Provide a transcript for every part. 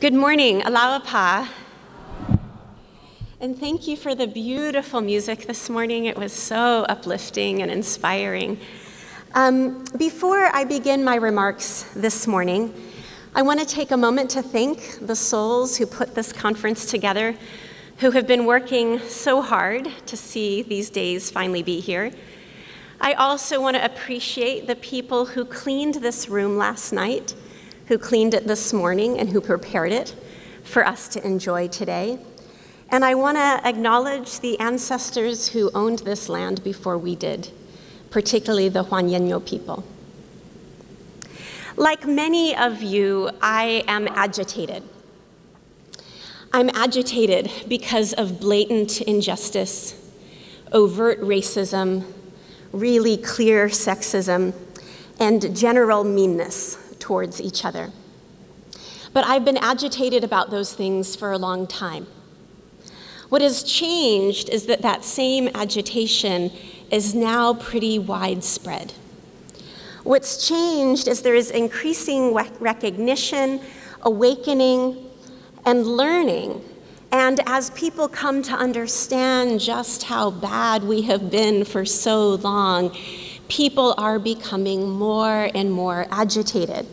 Good morning, Allah'u'Abha. And thank you for the beautiful music this morning. It was so uplifting and inspiring. Um, before I begin my remarks this morning, I want to take a moment to thank the souls who put this conference together, who have been working so hard to see these days finally be here. I also want to appreciate the people who cleaned this room last night who cleaned it this morning and who prepared it for us to enjoy today. And I want to acknowledge the ancestors who owned this land before we did, particularly the Juaneño people. Like many of you, I am agitated. I'm agitated because of blatant injustice, overt racism, really clear sexism, and general meanness towards each other. But I've been agitated about those things for a long time. What has changed is that that same agitation is now pretty widespread. What's changed is there is increasing recognition, awakening, and learning. And as people come to understand just how bad we have been for so long, people are becoming more and more agitated.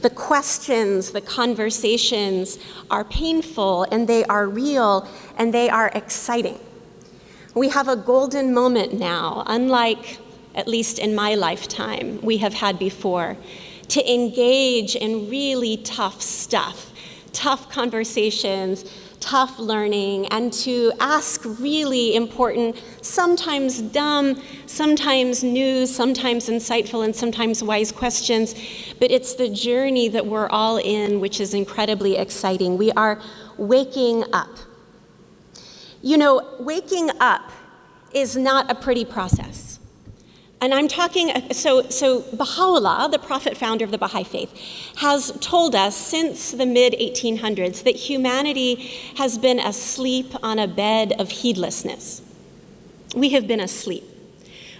The questions, the conversations are painful and they are real and they are exciting. We have a golden moment now, unlike, at least in my lifetime, we have had before, to engage in really tough stuff, tough conversations, tough learning and to ask really important, sometimes dumb, sometimes new, sometimes insightful, and sometimes wise questions. But it's the journey that we're all in, which is incredibly exciting. We are waking up. You know, waking up is not a pretty process. And I'm talking, so, so Baha'u'llah, the prophet founder of the Baha'i faith, has told us since the mid 1800s that humanity has been asleep on a bed of heedlessness. We have been asleep.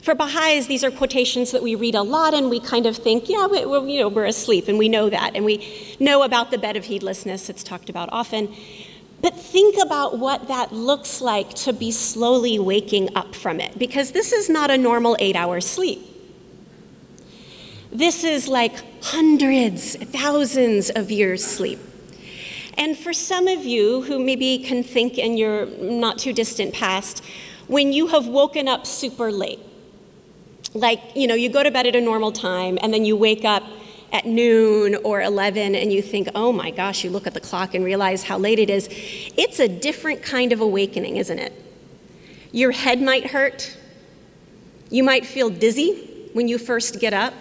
For Baha'is, these are quotations that we read a lot and we kind of think, yeah, we, we, you know, we're asleep and we know that. And we know about the bed of heedlessness, it's talked about often. But think about what that looks like to be slowly waking up from it, because this is not a normal eight hour sleep. This is like hundreds, thousands of years sleep. And for some of you who maybe can think in your not too distant past, when you have woken up super late, like, you know, you go to bed at a normal time and then you wake up at noon or 11 and you think, oh my gosh, you look at the clock and realize how late it is, it's a different kind of awakening, isn't it? Your head might hurt. You might feel dizzy when you first get up.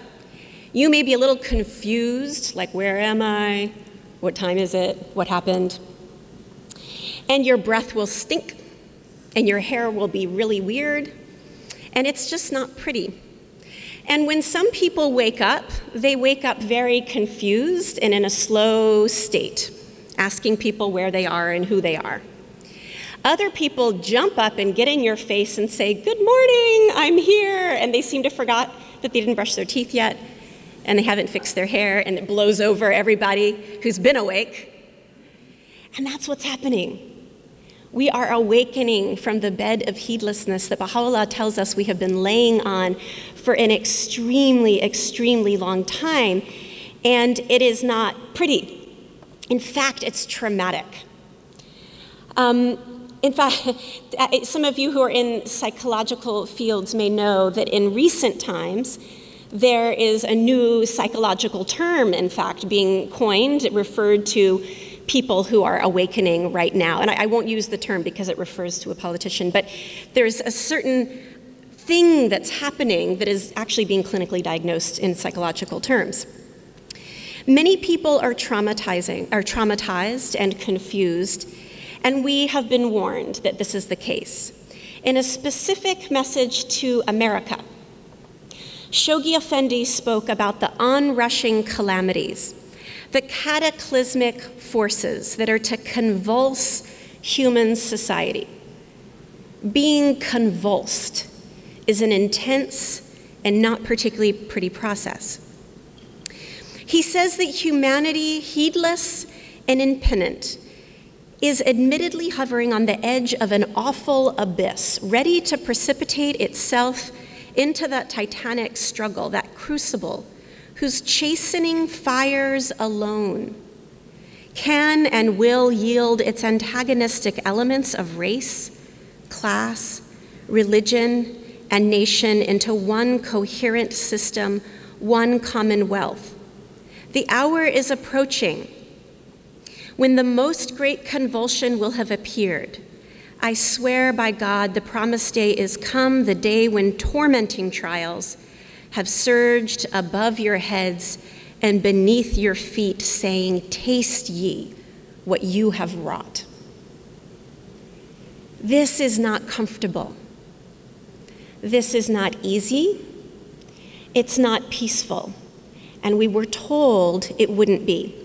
You may be a little confused, like, where am I? What time is it? What happened? And your breath will stink, and your hair will be really weird, and it's just not pretty. And when some people wake up, they wake up very confused and in a slow state, asking people where they are and who they are. Other people jump up and get in your face and say, Good morning, I'm here. And they seem to forgot that they didn't brush their teeth yet and they haven't fixed their hair and it blows over everybody who's been awake. And that's what's happening. We are awakening from the bed of heedlessness that Baha'u'llah tells us we have been laying on for an extremely, extremely long time. And it is not pretty. In fact, it's traumatic. Um, in fact, some of you who are in psychological fields may know that in recent times, there is a new psychological term, in fact, being coined, referred to people who are awakening right now. And I, I, won't use the term because it refers to a politician, but there's a certain thing that's happening that is actually being clinically diagnosed in psychological terms. Many people are traumatizing, are traumatized and confused, and we have been warned that this is the case. In a specific message to America, Shoghi Effendi spoke about the onrushing calamities the cataclysmic forces that are to convulse human society. Being convulsed is an intense and not particularly pretty process. He says that humanity, heedless and impenitent, is admittedly hovering on the edge of an awful abyss, ready to precipitate itself into that titanic struggle, that crucible, whose chastening fires alone can and will yield its antagonistic elements of race, class, religion, and nation into one coherent system, one commonwealth. The hour is approaching when the most great convulsion will have appeared. I swear by God, the promised day is come, the day when tormenting trials have surged above your heads and beneath your feet, saying, Taste ye what you have wrought. This is not comfortable. This is not easy. It's not peaceful. And we were told it wouldn't be.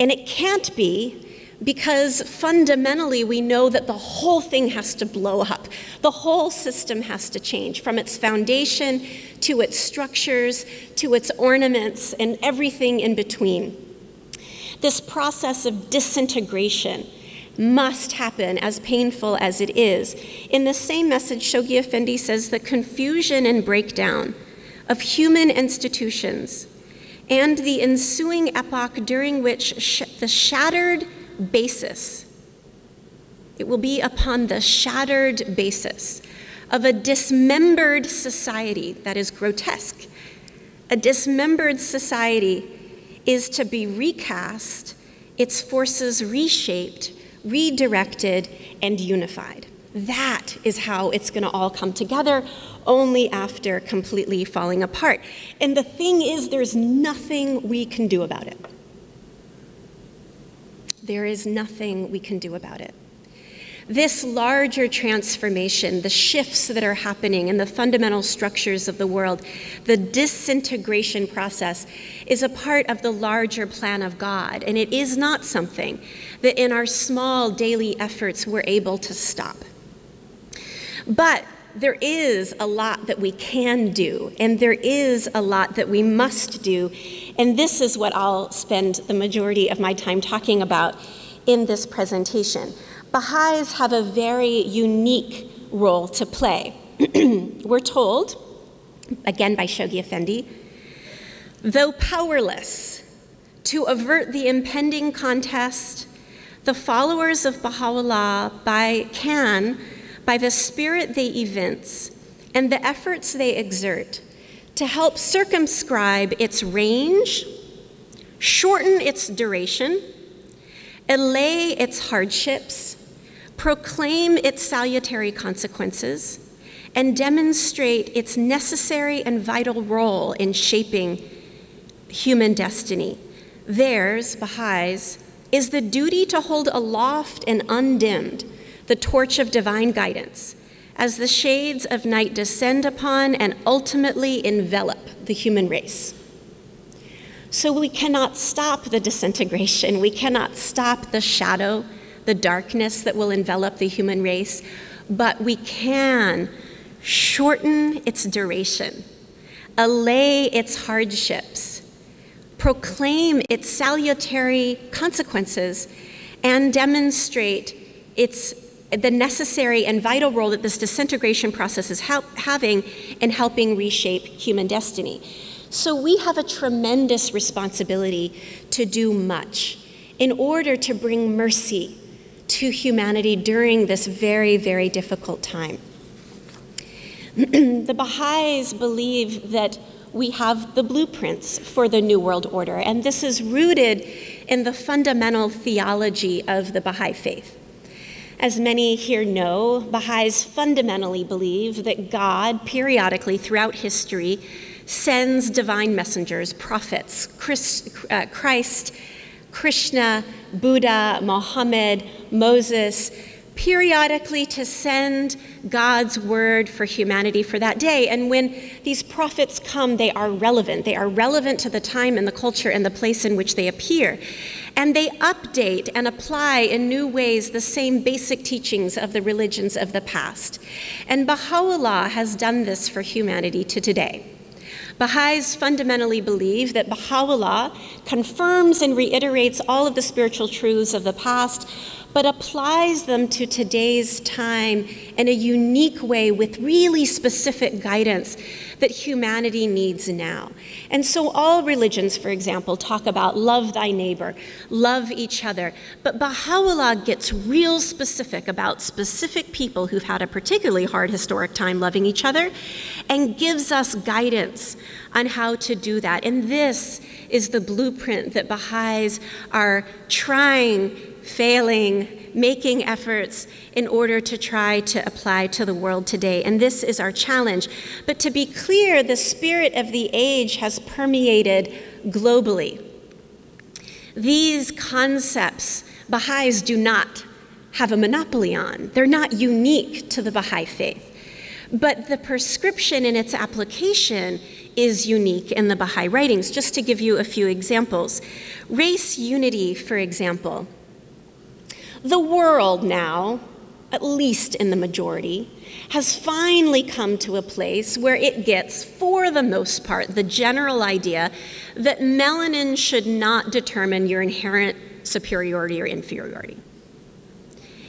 And it can't be because fundamentally we know that the whole thing has to blow up. The whole system has to change from its foundation to its structures to its ornaments and everything in between. This process of disintegration must happen, as painful as it is. In the same message, Shoghi Effendi says the confusion and breakdown of human institutions and the ensuing epoch during which sh- the shattered basis, it will be upon the shattered basis of a dismembered society that is grotesque. A dismembered society is to be recast, its forces reshaped redirected, and unified. That is how it's going to all come together, only after completely falling apart. And the thing is, there's nothing we can do about it. There is nothing we can do about it. This larger transformation, the shifts that are happening in the fundamental structures of the world, the disintegration process, is a part of the larger plan of God. And it is not something that in our small daily efforts we're able to stop. But there is a lot that we can do, and there is a lot that we must do. And this is what I'll spend the majority of my time talking about in this presentation. Baha'is have a very unique role to play. We're told, again by Shoghi Effendi, though powerless to avert the impending contest, the followers of Baha'u'llah by, can, by the spirit they evince and the efforts they exert, to help circumscribe its range, shorten its duration, allay its hardships, proclaim its salutary consequences, and demonstrate its necessary and vital role in shaping human destiny. Theirs, Baha'is, is the duty to hold aloft and undimmed the torch of divine guidance as the shades of night descend upon and ultimately envelop the human race. So we cannot stop the disintegration, we cannot stop the shadow the darkness that will envelop the human race, but we can shorten its duration, allay its hardships, proclaim its salutary consequences, and demonstrate its the necessary and vital role that this disintegration process is ha- having in helping reshape human destiny. So we have a tremendous responsibility to do much in order to bring mercy to humanity during this very, very difficult time. the Baha'is believe that we have the blueprints for the New World Order, and this is rooted in the fundamental theology of the Baha'i faith. As many here know, Baha'is fundamentally believe that God, periodically throughout history, sends divine messengers, prophets, uh, Christ, Krishna, Buddha, Mohammed, Moses, periodically to send God's word for humanity for that day. And when these prophets come, they are relevant. They are relevant to the time and the culture and the place in which they appear. And they update and apply in new ways the same basic teachings of the religions of the past. And Baha'u'llah has done this for humanity to today. Baha'is fundamentally believe that Baha'u'llah confirms and reiterates all of the spiritual truths of the past, but applies them to today's time in a unique way with really specific guidance that humanity needs now. And so, all religions, for example, talk about love thy neighbor, love each other. But Baha'u'llah gets real specific about specific people who've had a particularly hard historic time loving each other and gives us guidance on how to do that. And this is the blueprint that Baha'is are trying, failing, making efforts in order to try to apply to the world today. And this is our challenge. But to be clear, the spirit of the age has permeated globally. These concepts, Baha'is do not have a monopoly on, they're not unique to the Baha'i faith. But the prescription in its application is unique in the Baha'i writings. Just to give you a few examples race unity, for example. The world now, at least in the majority, has finally come to a place where it gets, for the most part, the general idea that melanin should not determine your inherent superiority or inferiority.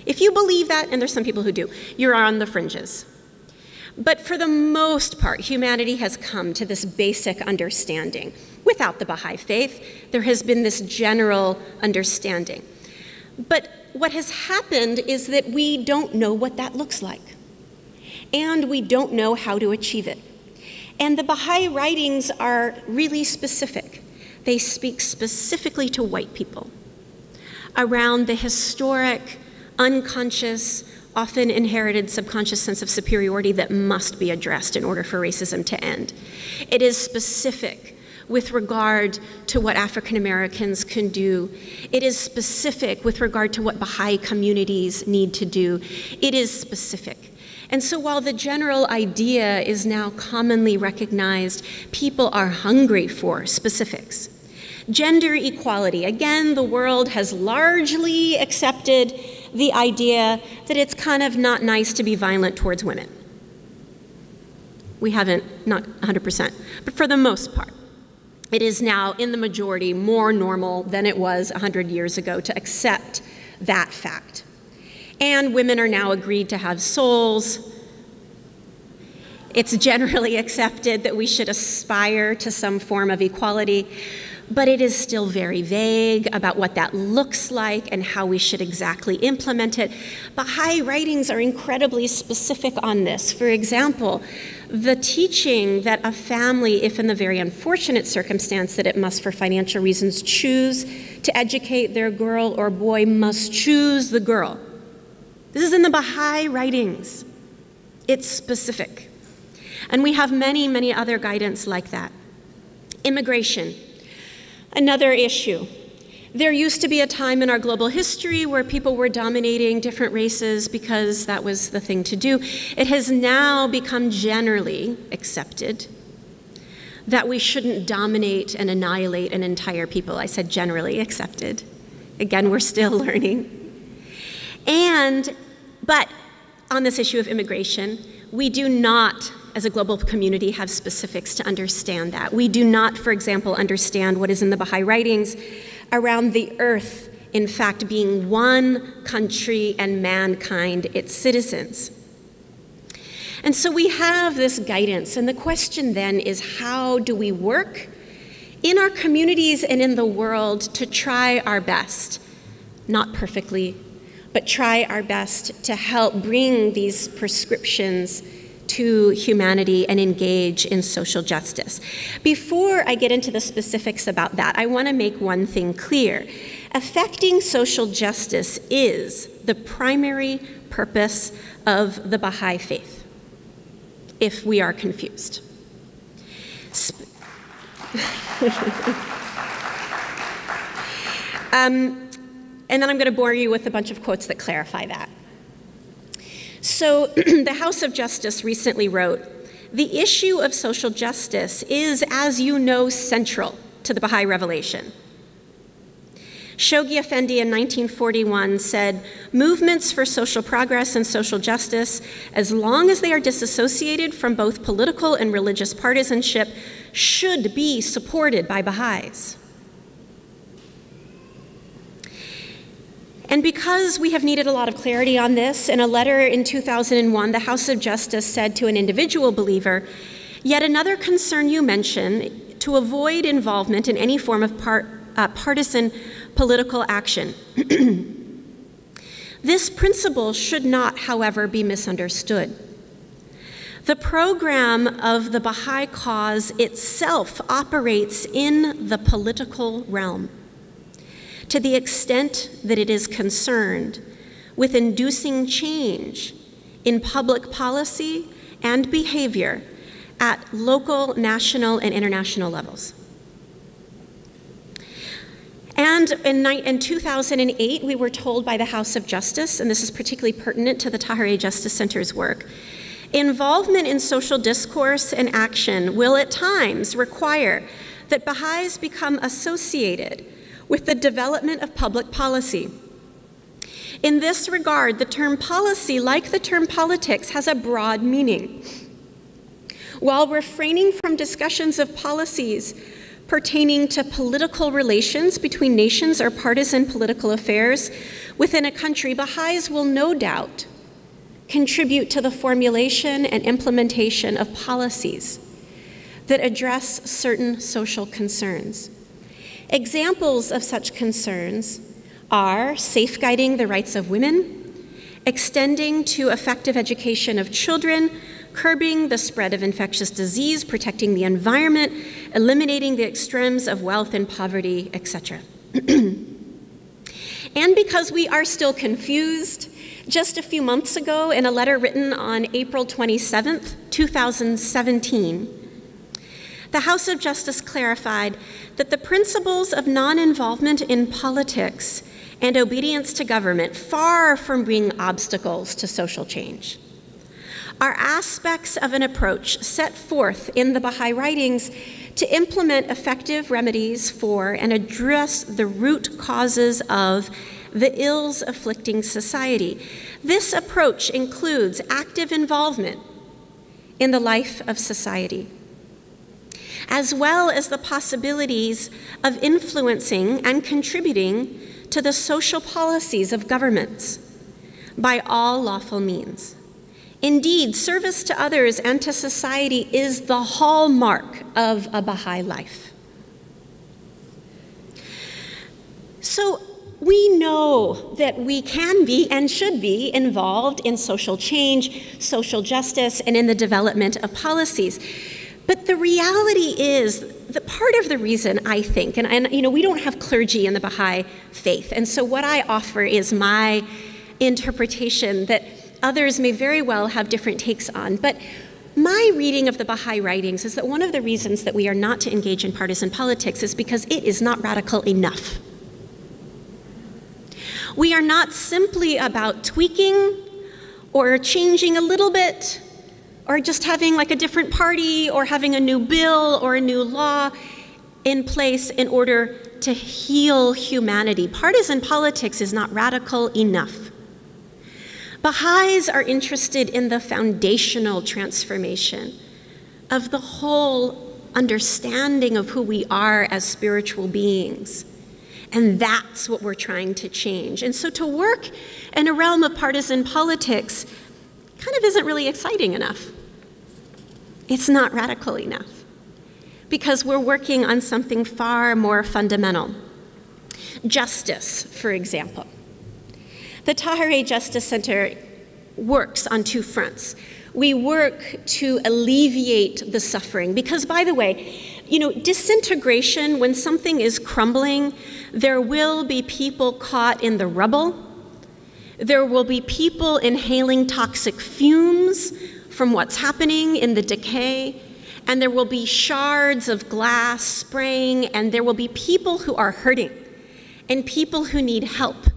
If you believe that, and there's some people who do, you're on the fringes. But for the most part, humanity has come to this basic understanding. Without the Baha'i faith, there has been this general understanding. But what has happened is that we don't know what that looks like. And we don't know how to achieve it. And the Baha'i writings are really specific. They speak specifically to white people around the historic, unconscious, often inherited subconscious sense of superiority that must be addressed in order for racism to end. It is specific with regard to what African Americans can do. It is specific with regard to what Baha'i communities need to do. It is specific. And so while the general idea is now commonly recognized, people are hungry for specifics. Gender equality. Again, the world has largely accepted the idea that it's kind of not nice to be violent towards women. We haven't, not 100%, but for the most part it is now, in the majority, more normal than it was 100 years ago to accept that fact. And women are now agreed to have souls. It's generally accepted that we should aspire to some form of equality but it is still very vague about what that looks like and how we should exactly implement it. Baha'i writings are incredibly specific on this. For example, the teaching that a family, if in the very unfortunate circumstance that it must, for financial reasons, choose to educate their girl or boy, must choose the girl. This is in the Baha'i writings. It's specific. And we have many, many other guidance like that. Immigration. Another issue. There used to be a time in our global history where people were dominating different races because that was the thing to do. It has now become generally accepted that we shouldn't dominate and annihilate an entire people. I said generally accepted. Again, we're still learning. And, but on this issue of immigration, we do not as a global community, have specifics to understand that. We do not, for example, understand what is in the Baha'i writings around the earth, in fact, being one country and mankind, its citizens. And so we have this guidance, and the question then is how do we work in our communities and in the world to try our best? Not perfectly, but try our best to help bring these prescriptions to humanity and engage in social justice. Before I get into the specifics about that, I want to make one thing clear. Affecting social justice is the primary purpose of the Baha'i faith, if we are confused. Sp- um, and then I'm going to bore you with a bunch of quotes that clarify that. So the House of Justice recently wrote The issue of social justice is, as you know, central to the Baha'i revelation. Shoghi Effendi in 1941 said, Movements for social progress and social justice, as long as they are disassociated from both political and religious partisanship, should be supported by Baha'is. And because we have needed a lot of clarity on this, in a letter in 2001, the House of Justice said to an individual believer, Yet another concern you mention to avoid involvement in any form of part uh, partisan political action. this principle should not, however, be misunderstood. The program of the Baha'i cause itself operates in the political realm to the extent that it is concerned with inducing change in public policy and behavior at local, national, and international levels. And in, in 2008, we were told by the House of Justice, and this is particularly pertinent to the Tahirih Justice Center's work, involvement in social discourse and action will at times require that Baha'is become associated with the development of public policy. In this regard, the term policy, like the term politics, has a broad meaning. While refraining from discussions of policies pertaining to political relations between nations or partisan political affairs within a country, Baha'is will no doubt contribute to the formulation and implementation of policies that address certain social concerns. Examples of such concerns are safeguarding the rights of women, extending to effective education of children, curbing the spread of infectious disease, protecting the environment, eliminating the extremes of wealth and poverty, etc. and because we are still confused, just a few months ago, in a letter written on April 27th, 2017, the House of Justice clarified that the principles of non involvement in politics and obedience to government, far from being obstacles to social change, are aspects of an approach set forth in the Baha'i writings to implement effective remedies for and address the root causes of the ills afflicting society. This approach includes active involvement in the life of society, as well as the possibilities of influencing and contributing to the social policies of governments by all lawful means. Indeed, service to others and to society is the hallmark of a Baha'i life. So, we know that we can be and should be involved in social change, social justice, and in the development of policies. But the reality is that part of the reason I think, and, and you know, we don't have clergy in the Baha'i faith, and so what I offer is my interpretation that others may very well have different takes on. But my reading of the Baha'i writings is that one of the reasons that we are not to engage in partisan politics is because it is not radical enough. We are not simply about tweaking or changing a little bit or just having like a different party or having a new bill or a new law in place in order to heal humanity. Partisan politics is not radical enough. Baha'is are interested in the foundational transformation of the whole understanding of who we are as spiritual beings. And that's what we're trying to change. And so to work in a realm of partisan politics kind of isn't really exciting enough. It's not radical enough because we're working on something far more fundamental. Justice, for example. The Tahirih Justice Center works on two fronts. We work to alleviate the suffering because, by the way, you know, disintegration, when something is crumbling, there will be people caught in the rubble. There will be people inhaling toxic fumes from what's happening in the decay. And there will be shards of glass spraying, and there will be people who are hurting and people who need help.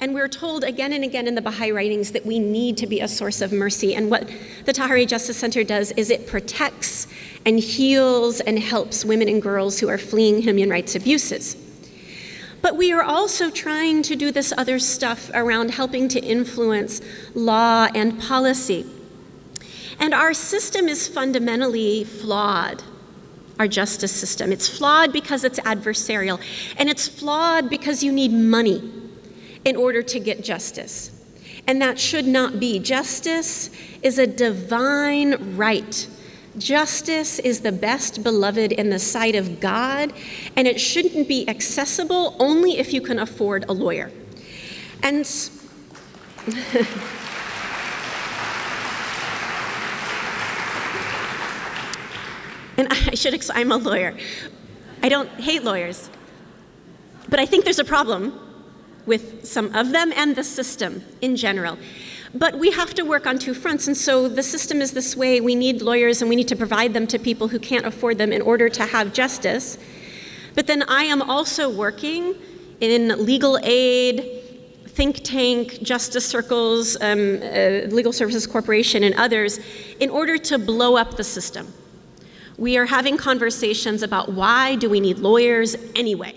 And we're told again and again in the Baha'i writings that we need to be a source of mercy. And what the Tahirih Justice Center does is it protects and heals and helps women and girls who are fleeing human rights abuses. But we are also trying to do this other stuff around helping to influence law and policy. And our system is fundamentally flawed, our justice system. It's flawed because it's adversarial, and it's flawed because you need money in order to get justice. And that should not be. Justice is a divine right. Justice is the best beloved in the sight of God, and it shouldn't be accessible only if you can afford a lawyer. And and I should I'm a lawyer. I don't hate lawyers. But I think there's a problem with some of them and the system in general. But we have to work on two fronts, and so the system is this way. We need lawyers and we need to provide them to people who can't afford them in order to have justice. But then I am also working in legal aid, think tank, justice circles, um, uh, Legal Services Corporation, and others in order to blow up the system. We are having conversations about why do we need lawyers anyway?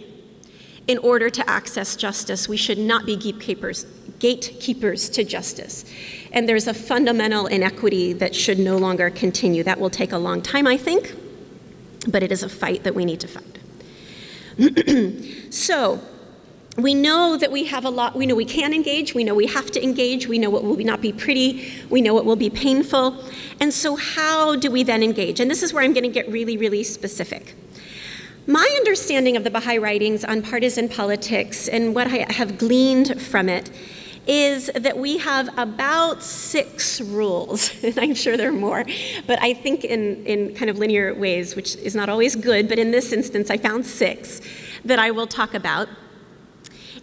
In order to access justice, we should not be gatekeepers, gatekeepers to justice. And there's a fundamental inequity that should no longer continue. That will take a long time, I think, but it is a fight that we need to fight. so, we know that we have a lot, we know we can engage, we know we have to engage, we know what will not be pretty, we know what will be painful. And so, how do we then engage? And this is where I'm going to get really, really specific. My understanding of the Baha'i writings on partisan politics and what I have gleaned from it is that we have about six rules, and I'm sure there are more, but I think in, in kind of linear ways, which is not always good, but in this instance, I found six that I will talk about.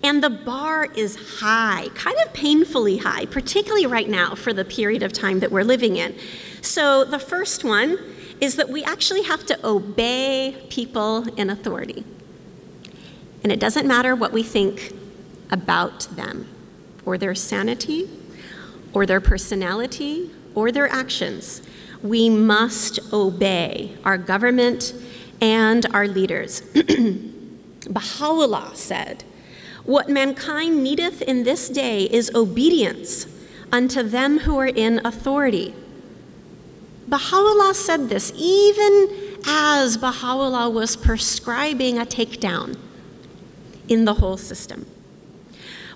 And the bar is high, kind of painfully high, particularly right now for the period of time that we're living in. So the first one is that we actually have to obey people in authority. And it doesn't matter what we think about them or their sanity or their personality or their actions. We must obey our government and our leaders. Baha'u'llah said, What mankind needeth in this day is obedience unto them who are in authority. Baha'u'llah said this even as Baha'u'llah was prescribing a takedown in the whole system.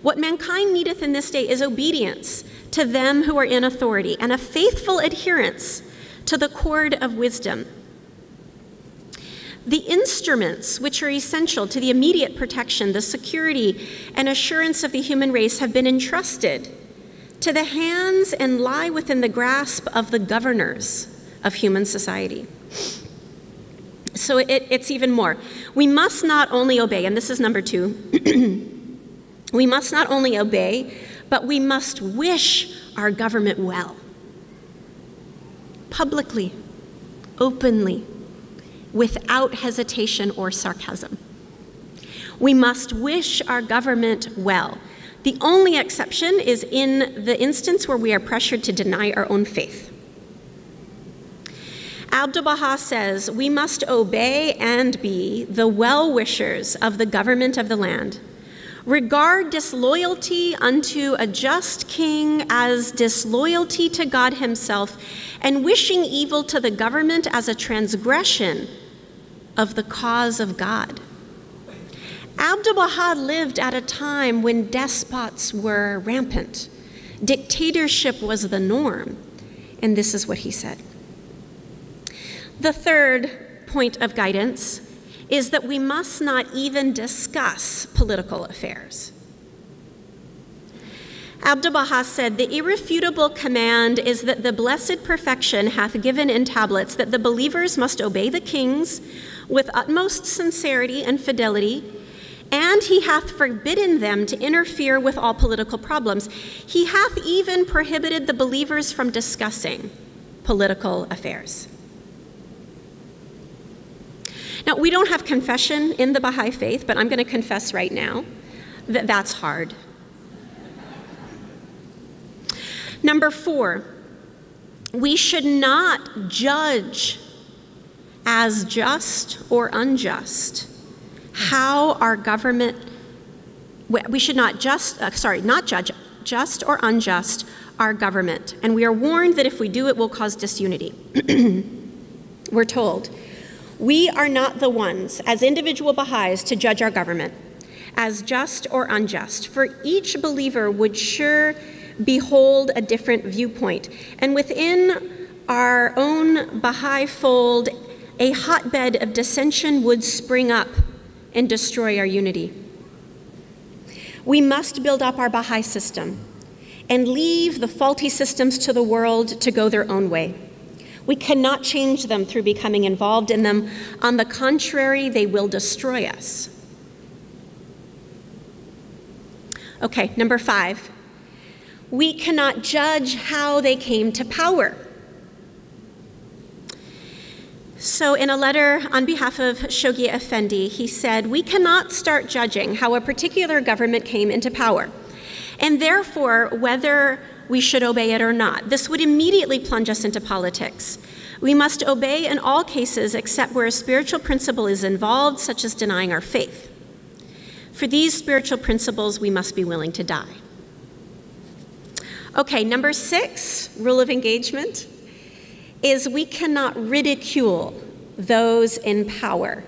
What mankind needeth in this day is obedience to them who are in authority and a faithful adherence to the cord of wisdom. The instruments which are essential to the immediate protection, the security, and assurance of the human race have been entrusted to the hands and lie within the grasp of the governors of human society. So it, it's even more. We must not only obey, and this is number two. We must not only obey, but we must wish our government well. Publicly, openly, without hesitation or sarcasm. We must wish our government well. The only exception is in the instance where we are pressured to deny our own faith. Abdu'l Baha says, We must obey and be the well wishers of the government of the land Regard disloyalty unto a just king as disloyalty to God himself, and wishing evil to the government as a transgression of the cause of God. Abdu'l Baha lived at a time when despots were rampant. Dictatorship was the norm. And this is what he said. The third point of guidance is that we must not even discuss political affairs. Abdu'l Baha said, The irrefutable command is that the blessed perfection hath given in tablets that the believers must obey the kings with utmost sincerity and fidelity, and he hath forbidden them to interfere with all political problems. He hath even prohibited the believers from discussing political affairs. Now, we don't have confession in the Baha'i faith, but I'm going to confess right now that that's hard. Number four, we should not judge as just or unjust how our government we should not just, uh, sorry, not judge just or unjust our government. And we are warned that if we do, it will cause disunity. We're told, we are not the ones, as individual Baha'is, to judge our government as just or unjust, for each believer would sure behold a different viewpoint. And within our own Baha'i fold, a hotbed of dissension would spring up and destroy our unity. We must build up our Baha'i system and leave the faulty systems to the world to go their own way. We cannot change them through becoming involved in them. On the contrary, they will destroy us. Okay, number five. We cannot judge how they came to power. So, in a letter on behalf of Shoghi Effendi, he said, We cannot start judging how a particular government came into power, and therefore whether we should obey it or not. This would immediately plunge us into politics. We must obey in all cases except where a spiritual principle is involved, such as denying our faith. For these spiritual principles, we must be willing to die. Okay, number six, rule of engagement is we cannot ridicule those in power.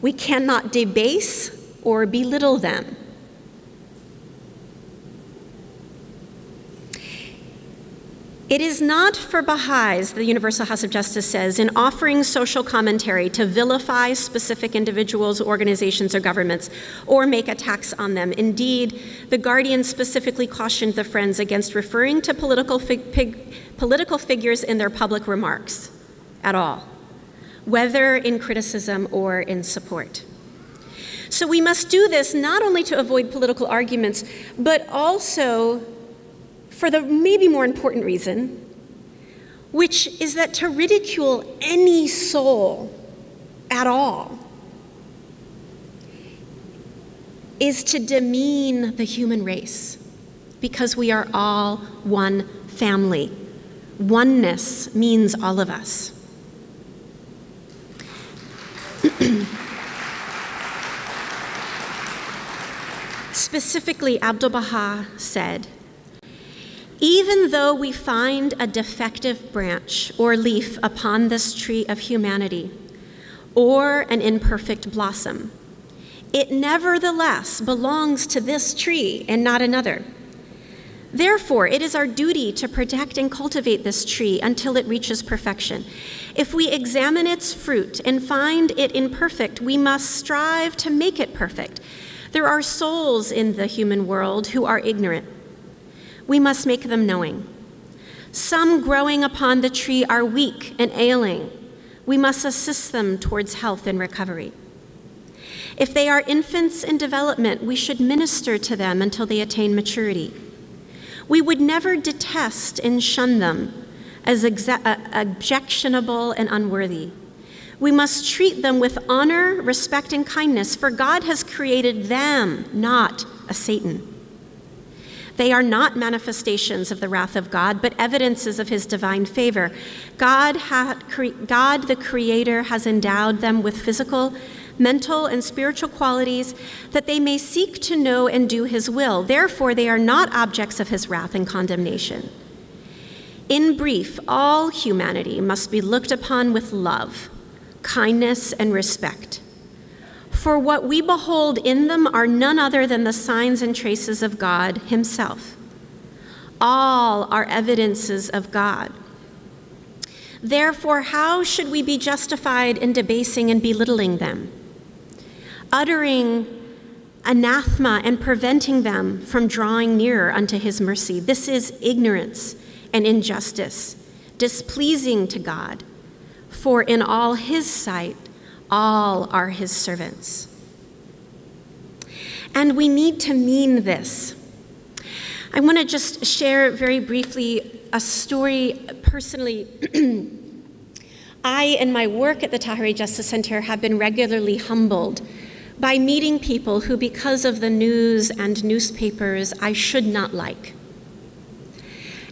We cannot debase or belittle them. It is not for Baha'is, the Universal House of Justice says, in offering social commentary to vilify specific individuals, organizations, or governments, or make attacks on them. Indeed, the Guardian specifically cautioned the Friends against referring to political, fig- political figures in their public remarks at all, whether in criticism or in support. So we must do this not only to avoid political arguments, but also for the maybe more important reason, which is that to ridicule any soul at all is to demean the human race because we are all one family. Oneness means all of us. Specifically, Abdu'l Baha said, even though we find a defective branch or leaf upon this tree of humanity, or an imperfect blossom, it nevertheless belongs to this tree and not another. Therefore, it is our duty to protect and cultivate this tree until it reaches perfection. If we examine its fruit and find it imperfect, we must strive to make it perfect. There are souls in the human world who are ignorant we must make them knowing. Some growing upon the tree are weak and ailing. We must assist them towards health and recovery. If they are infants in development, we should minister to them until they attain maturity. We would never detest and shun them as uh, objectionable and unworthy. We must treat them with honor, respect, and kindness, for God has created them, not a Satan. They are not manifestations of the wrath of God, but evidences of his divine favor. God, God, the Creator, has endowed them with physical, mental, and spiritual qualities that they may seek to know and do his will. Therefore, they are not objects of his wrath and condemnation. In brief, all humanity must be looked upon with love, kindness, and respect. For what we behold in them are none other than the signs and traces of God Himself. All are evidences of God. Therefore, how should we be justified in debasing and belittling them? Uttering anathema and preventing them from drawing nearer unto His mercy. This is ignorance and injustice, displeasing to God. For in all His sight, all are his servants. And we need to mean this. I want to just share very briefly a story personally. I, in my work at the Tahirih Justice Center, have been regularly humbled by meeting people who, because of the news and newspapers, I should not like.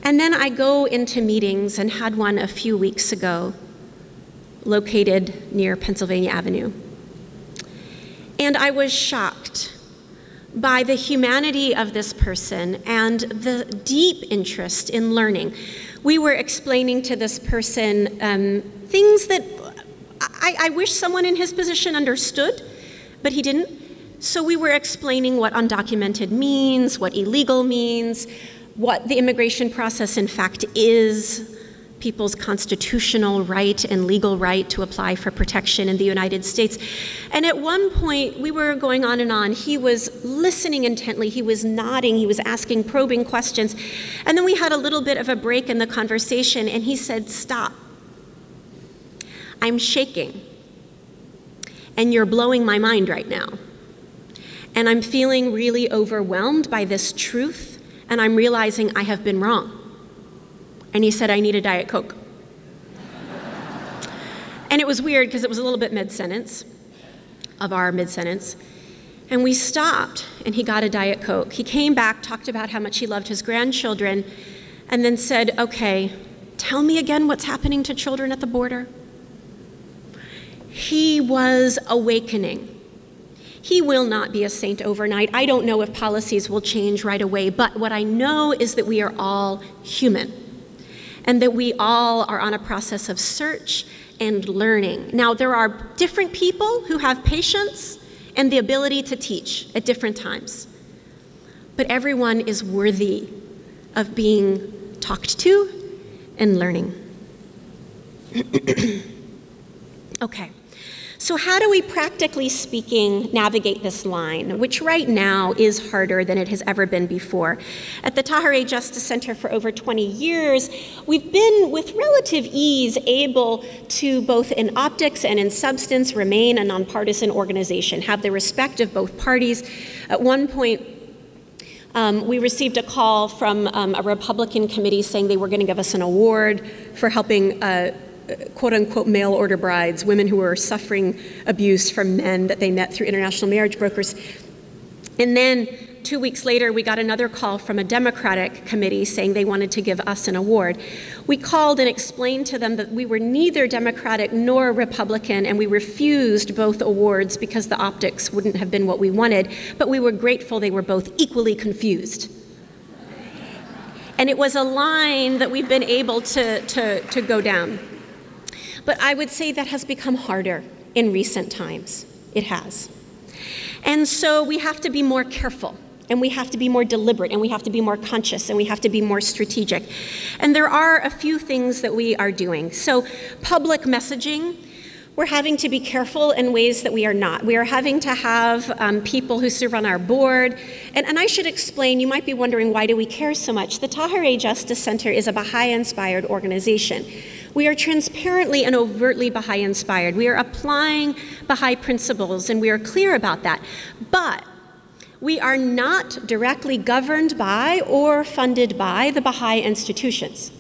And then I go into meetings and had one a few weeks ago located near Pennsylvania Avenue. And I was shocked by the humanity of this person and the deep interest in learning. We were explaining to this person um, things that I, I wish someone in his position understood, but he didn't. So we were explaining what undocumented means, what illegal means, what the immigration process in fact is, people's constitutional right and legal right to apply for protection in the United States. And at one point, we were going on and on. He was listening intently, he was nodding, he was asking probing questions. And then we had a little bit of a break in the conversation, and he said, Stop. I'm shaking. And you're blowing my mind right now. And I'm feeling really overwhelmed by this truth, and I'm realizing I have been wrong. And he said, I need a Diet Coke. and it was weird because it was a little bit mid sentence of our mid sentence. And we stopped, and he got a Diet Coke. He came back, talked about how much he loved his grandchildren, and then said, Okay, tell me again what's happening to children at the border. He was awakening. He will not be a saint overnight. I don't know if policies will change right away, but what I know is that we are all human and that we all are on a process of search and learning. Now, there are different people who have patience and the ability to teach at different times, but everyone is worthy of being talked to and learning. okay. So, how do we practically speaking navigate this line, which right now is harder than it has ever been before? At the Tahirih Justice Center for over 20 years, we've been with relative ease able to, both in optics and in substance, remain a nonpartisan organization, have the respect of both parties. At one point, um, we received a call from um, a Republican committee saying they were going to give us an award for helping. Uh, quote unquote mail order brides, women who were suffering abuse from men that they met through international marriage brokers. And then two weeks later, we got another call from a Democratic committee saying they wanted to give us an award. We called and explained to them that we were neither Democratic nor Republican, and we refused both awards because the optics wouldn't have been what we wanted, but we were grateful they were both equally confused. And it was a line that we've been able to, to, to go down. But I would say that has become harder in recent times. It has. And so we have to be more careful and we have to be more deliberate and we have to be more conscious and we have to be more strategic. And there are a few things that we are doing. So, public messaging. We're having to be careful in ways that we are not. We are having to have um, people who serve on our board. And, and I should explain, you might be wondering, why do we care so much? The Tahirih Justice Center is a Baha'i inspired organization. We are transparently and overtly Baha'i inspired. We are applying Baha'i principles, and we are clear about that. But we are not directly governed by or funded by the Baha'i institutions.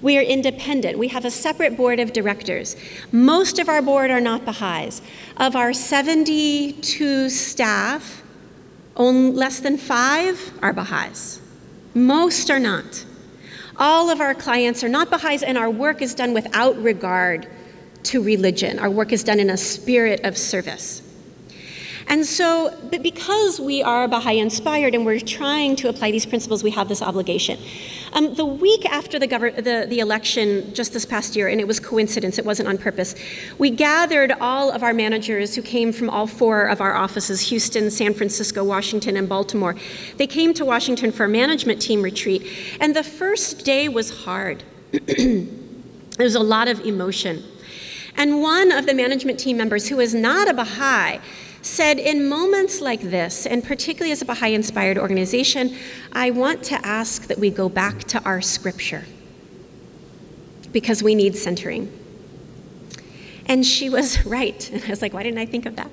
We are independent. We have a separate board of directors. Most of our board are not Baha'is. Of our 72 staff, less than five are Baha'is. Most are not. All of our clients are not Baha'is, and our work is done without regard to religion. Our work is done in a spirit of service. And so, but because we are Baha'i inspired and we're trying to apply these principles, we have this obligation. Um, the week after the, the, the election, just this past year, and it was coincidence, it wasn't on purpose, we gathered all of our managers who came from all four of our offices Houston, San Francisco, Washington, and Baltimore. They came to Washington for a management team retreat, and the first day was hard. there was a lot of emotion. And one of the management team members, who is not a Baha'i, said, In moments like this, and particularly as a Baha'i inspired organization, I want to ask that we go back to our scripture because we need centering. And she was right. And I was like, Why didn't I think of that?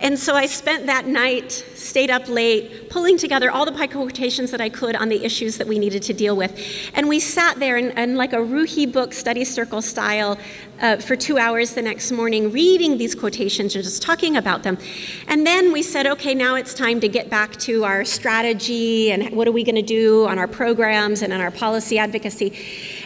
And so I spent that night, stayed up late, pulling together all the Pi quotations that I could on the issues that we needed to deal with. And we sat there in, in like a Ruhi book study circle style uh, for two hours the next morning, reading these quotations and just talking about them. And then we said, okay, now it's time to get back to our strategy and what are we going to do on our programs and on our policy advocacy.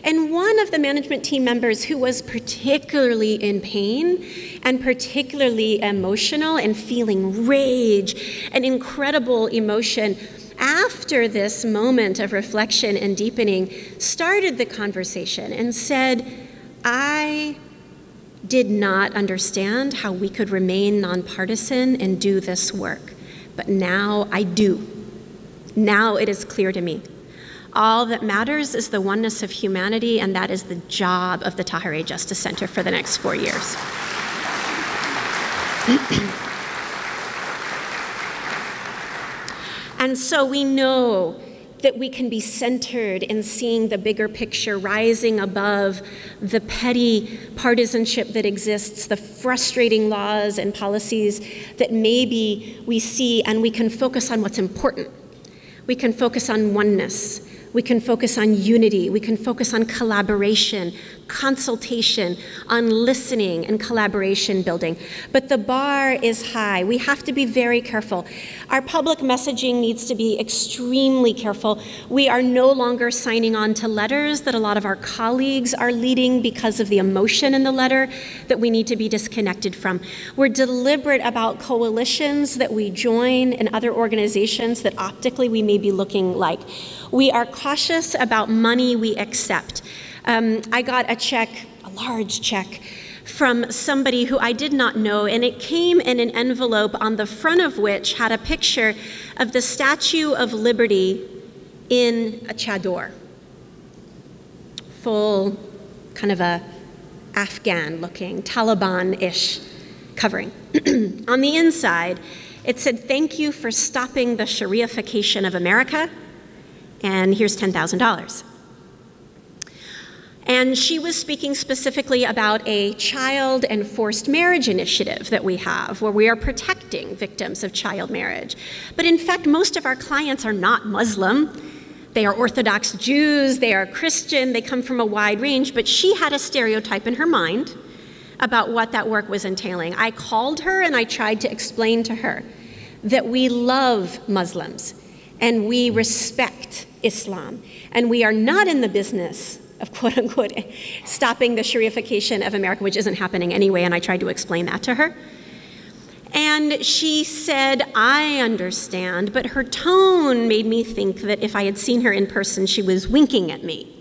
And one of the management team members who was particularly in pain and particularly emotional and feeling rage and incredible emotion after this moment of reflection and deepening, started the conversation and said, I did not understand how we could remain nonpartisan and do this work, but now I do. Now it is clear to me. All that matters is the oneness of humanity, and that is the job of the Tahirih Justice Center for the next four years. and so we know that we can be centered in seeing the bigger picture rising above the petty partisanship that exists, the frustrating laws and policies that maybe we see, and we can focus on what's important. We can focus on oneness. We can focus on unity. We can focus on collaboration, consultation, on listening and collaboration building. But the bar is high. We have to be very careful. Our public messaging needs to be extremely careful. We are no longer signing on to letters that a lot of our colleagues are leading because of the emotion in the letter that we need to be disconnected from. We're deliberate about coalitions that we join and other organizations that optically we may be looking like. We are cautious about money we accept. Um, I got a check, a large check, from somebody who I did not know, and it came in an envelope on the front of which had a picture of the Statue of Liberty in a chador, full kind of a Afghan looking, Taliban ish covering. on the inside, it said, Thank you for stopping the Shariafication of America, and here's $10,000. And she was speaking specifically about a child and forced marriage initiative that we have, where we are protecting victims of child marriage. But in fact, most of our clients are not Muslim. They are Orthodox Jews, they are Christian, they come from a wide range, but she had a stereotype in her mind about what that work was entailing. I called her and I tried to explain to her that we love Muslims and we respect Islam, and we are not in the business of quote unquote stopping the Shariafication of America, which isn't happening anyway, and I tried to explain that to her. And she said, I understand, but her tone made me think that if I had seen her in person, she was winking at me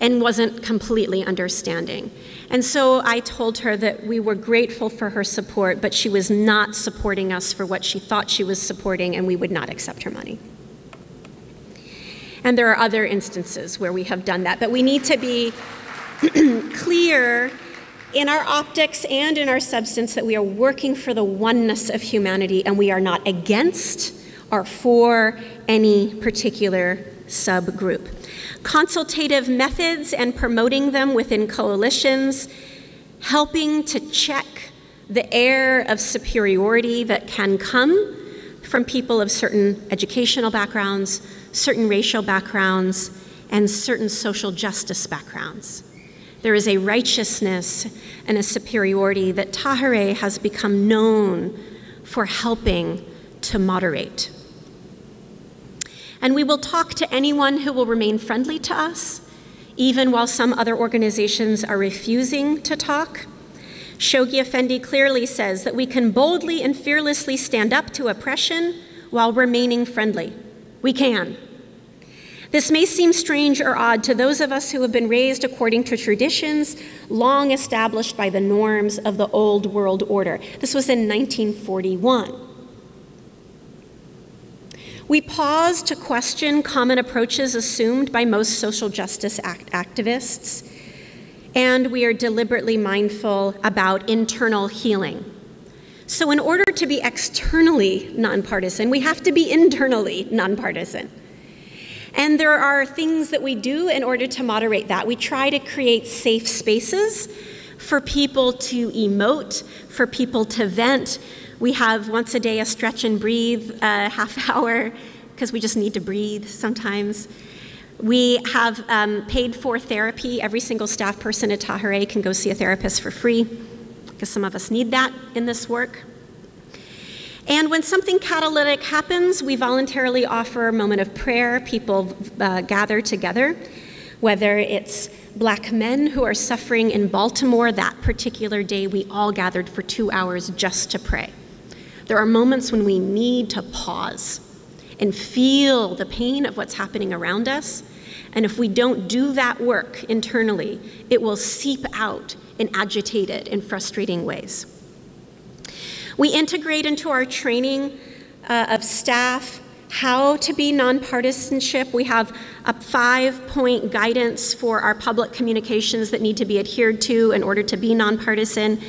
and wasn't completely understanding. And so I told her that we were grateful for her support, but she was not supporting us for what she thought she was supporting, and we would not accept her money. And there are other instances where we have done that. But we need to be clear in our optics and in our substance that we are working for the oneness of humanity and we are not against or for any particular subgroup. Consultative methods and promoting them within coalitions, helping to check the air of superiority that can come from people of certain educational backgrounds, certain racial backgrounds, and certain social justice backgrounds. There is a righteousness and a superiority that Tahirih has become known for helping to moderate. And we will talk to anyone who will remain friendly to us, even while some other organizations are refusing to talk. Shoghi Effendi clearly says that we can boldly and fearlessly stand up to oppression while remaining friendly. We can. This may seem strange or odd to those of us who have been raised according to traditions long established by the norms of the old world order. This was in 1941. We pause to question common approaches assumed by most social justice act activists, and we are deliberately mindful about internal healing. So, in order to be externally nonpartisan, we have to be internally nonpartisan. And there are things that we do in order to moderate that. We try to create safe spaces for people to emote, for people to vent. We have once a day a stretch and breathe a half hour because we just need to breathe sometimes. We have um, paid for therapy. Every single staff person at Tahirih can go see a therapist for free because some of us need that in this work. And when something catalytic happens, we voluntarily offer a moment of prayer. People uh, gather together, whether it's black men who are suffering in Baltimore that particular day, we all gathered for two hours just to pray. There are moments when we need to pause and feel the pain of what's happening around us. And if we don't do that work internally, it will seep out in agitated and frustrating ways. We integrate into our training uh, of staff how to be nonpartisanship. We have a five point guidance for our public communications that need to be adhered to in order to be nonpartisan.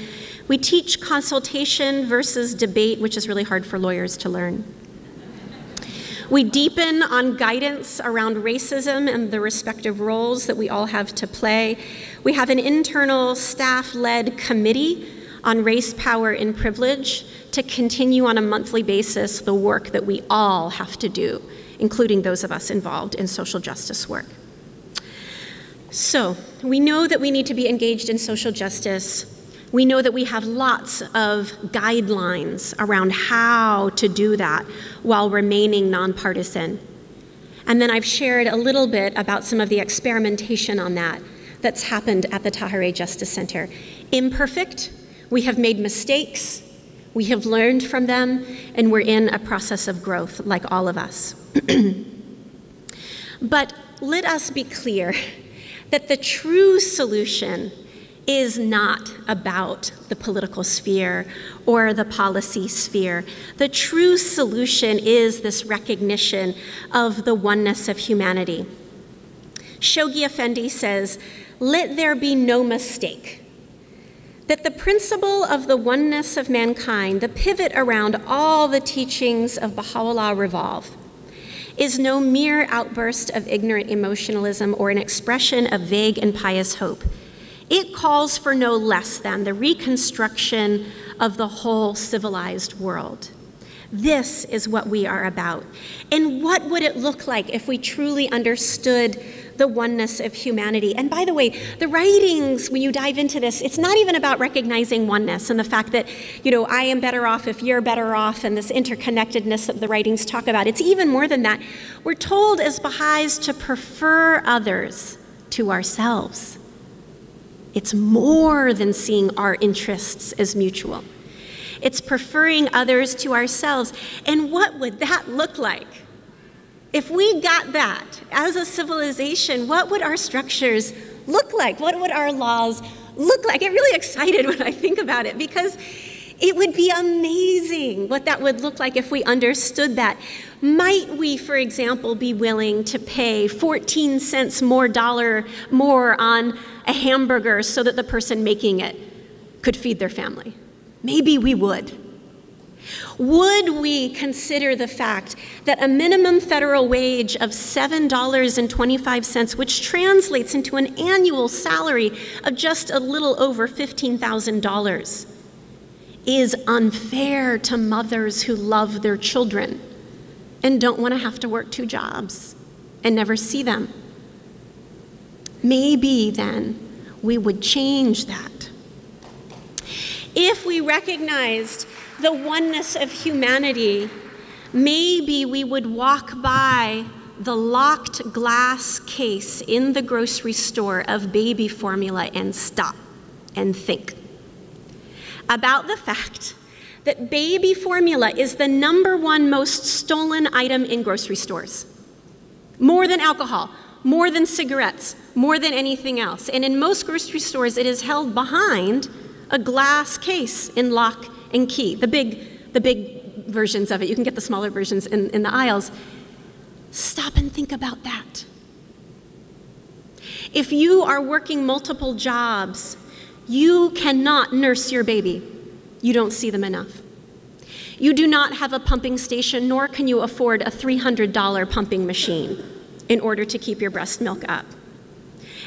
We teach consultation versus debate, which is really hard for lawyers to learn. We deepen on guidance around racism and the respective roles that we all have to play. We have an internal staff led committee on race, power, and privilege to continue on a monthly basis the work that we all have to do, including those of us involved in social justice work. So, we know that we need to be engaged in social justice. We know that we have lots of guidelines around how to do that while remaining nonpartisan. And then I've shared a little bit about some of the experimentation on that that's happened at the Tahirih Justice Center. Imperfect, we have made mistakes, we have learned from them, and we're in a process of growth, like all of us. but let us be clear that the true solution is not about the political sphere or the policy sphere. The true solution is this recognition of the oneness of humanity. Shoghi Effendi says, Let there be no mistake that the principle of the oneness of mankind, the pivot around all the teachings of Baha'u'llah revolve, is no mere outburst of ignorant emotionalism or an expression of vague and pious hope. It calls for no less than the reconstruction of the whole civilized world. This is what we are about. And what would it look like if we truly understood the oneness of humanity. And by the way, the writings, when you dive into this, it's not even about recognizing oneness and the fact that, you know, I am better off if you're better off and this interconnectedness that the writings talk about. It's even more than that. We're told as Baha'is to prefer others to ourselves. It's more than seeing our interests as mutual. It's preferring others to ourselves. And what would that look like? If we got that as a civilization, what would our structures look like? What would our laws look like? I get really excited when I think about it because it would be amazing what that would look like if we understood that. Might we, for example, be willing to pay 14 cents more dollar more on a hamburger so that the person making it could feed their family? Maybe we would. Would we consider the fact that a minimum federal wage of $7.25, which translates into an annual salary of just a little over $15,000, is unfair to mothers who love their children and don't want to have to work two jobs and never see them? Maybe then we would change that. If we recognized the oneness of humanity, maybe we would walk by the locked glass case in the grocery store of baby formula and stop and think about the fact that baby formula is the number one most stolen item in grocery stores. More than alcohol, more than cigarettes, more than anything else. And in most grocery stores, it is held behind a glass case in lock and key, the big, the big versions of it. You can get the smaller versions in, in the aisles. Stop and think about that. If you are working multiple jobs, you cannot nurse your baby. You don't see them enough. You do not have a pumping station, nor can you afford a $300 pumping machine in order to keep your breast milk up.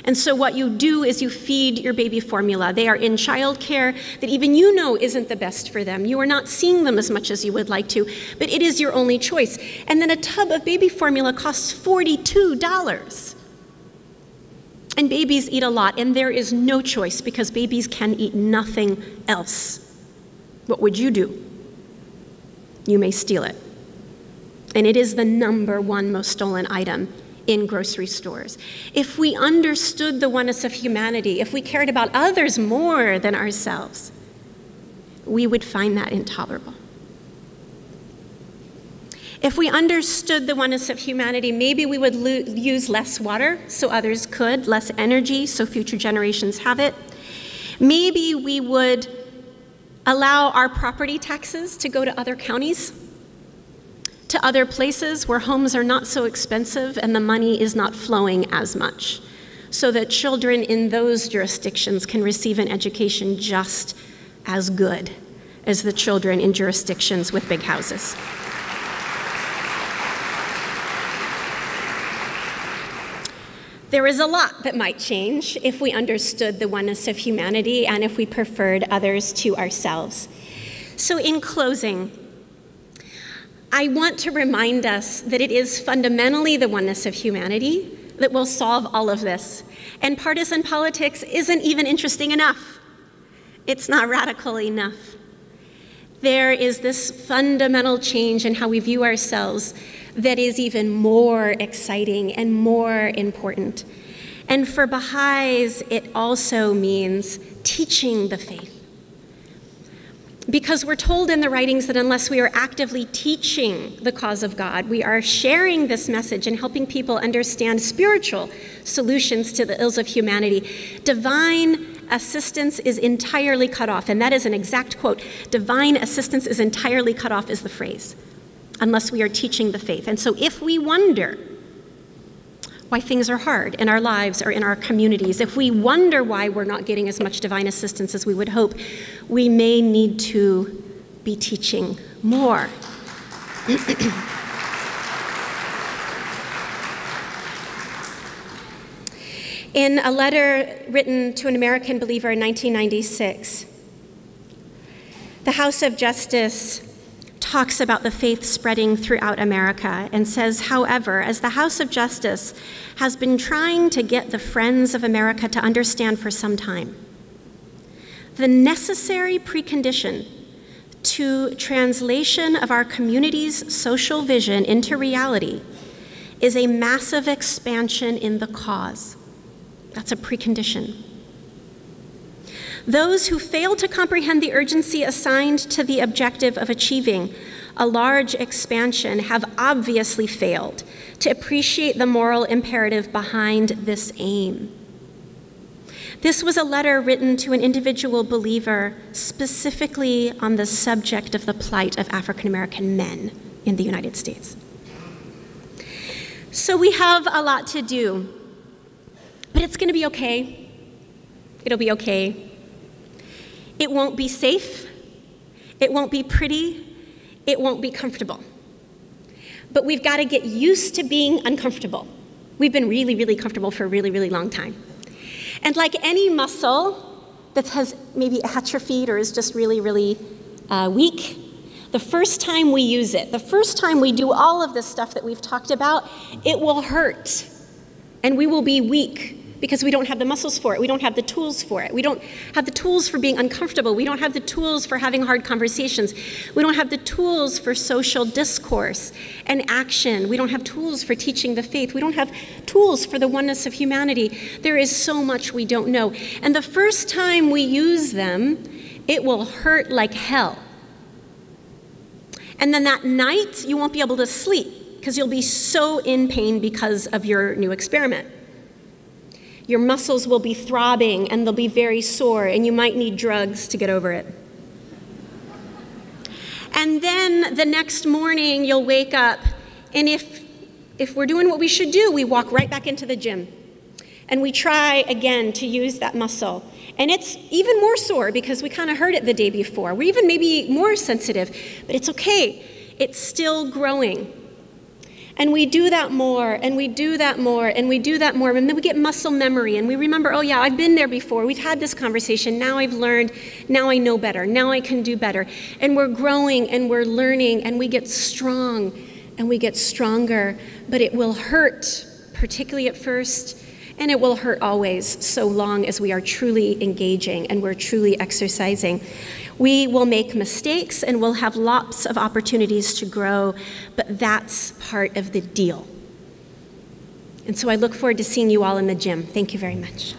And so what you do is you feed your baby formula. They are in childcare that even you know isn't the best for them. You are not seeing them as much as you would like to, but it is your only choice. And then a tub of baby formula costs $42. And babies eat a lot, and there is no choice because babies can eat nothing else. What would you do? You may steal it. And it is the number one most stolen item in grocery stores, if we understood the oneness of humanity, if we cared about others more than ourselves, we would find that intolerable. If we understood the oneness of humanity, maybe we would use less water so others could, less energy so future generations have it. Maybe we would allow our property taxes to go to other counties, to other places where homes are not so expensive and the money is not flowing as much, so that children in those jurisdictions can receive an education just as good as the children in jurisdictions with big houses. There is a lot that might change if we understood the oneness of humanity and if we preferred others to ourselves. So, in closing, I want to remind us that it is fundamentally the oneness of humanity that will solve all of this. And partisan politics isn't even interesting enough, it's not radical enough. There is this fundamental change in how we view ourselves that is even more exciting and more important. And for Baha'is, it also means teaching the faith. Because we're told in the writings that unless we are actively teaching the cause of God, we are sharing this message and helping people understand spiritual solutions to the ills of humanity, divine assistance is entirely cut off. And that is an exact quote. Divine assistance is entirely cut off, is the phrase unless we are teaching the faith. And so if we wonder why things are hard in our lives or in our communities, if we wonder why we're not getting as much divine assistance as we would hope, we may need to be teaching more. in a letter written to an American believer in 1996, the House of Justice talks about the faith spreading throughout America and says, however, as the House of Justice has been trying to get the Friends of America to understand for some time, the necessary precondition to translation of our community's social vision into reality is a massive expansion in the cause. That's a precondition. Those who fail to comprehend the urgency assigned to the objective of achieving a large expansion have obviously failed to appreciate the moral imperative behind this aim. This was a letter written to an individual believer specifically on the subject of the plight of African American men in the United States. So we have a lot to do, but it's going to be okay. It'll be okay. It won't be safe, it won't be pretty, it won't be comfortable. But we've got to get used to being uncomfortable. We've been really, really comfortable for a really, really long time. And like any muscle that has maybe atrophied or is just really, really uh, weak, the first time we use it, the first time we do all of this stuff that we've talked about, it will hurt. And we will be weak because we don't have the muscles for it. We don't have the tools for it. We don't have the tools for being uncomfortable. We don't have the tools for having hard conversations. We don't have the tools for social discourse and action. We don't have tools for teaching the faith. We don't have tools for the oneness of humanity. There is so much we don't know. And the first time we use them, it will hurt like hell. And then that night, you won't be able to sleep because you'll be so in pain because of your new experiment. Your muscles will be throbbing and they'll be very sore, and you might need drugs to get over it. And then the next morning, you'll wake up, and if, if we're doing what we should do, we walk right back into the gym. And we try again to use that muscle. And it's even more sore because we kind of heard it the day before. We're even maybe more sensitive, but it's okay. It's still growing. And we do that more, and we do that more, and we do that more. And then we get muscle memory, and we remember, oh, yeah, I've been there before. We've had this conversation. Now I've learned. Now I know better. Now I can do better. And we're growing, and we're learning, and we get strong, and we get stronger. But it will hurt, particularly at first, and it will hurt always, so long as we are truly engaging and we're truly exercising. We will make mistakes and we'll have lots of opportunities to grow, but that's part of the deal. And so I look forward to seeing you all in the gym. Thank you very much.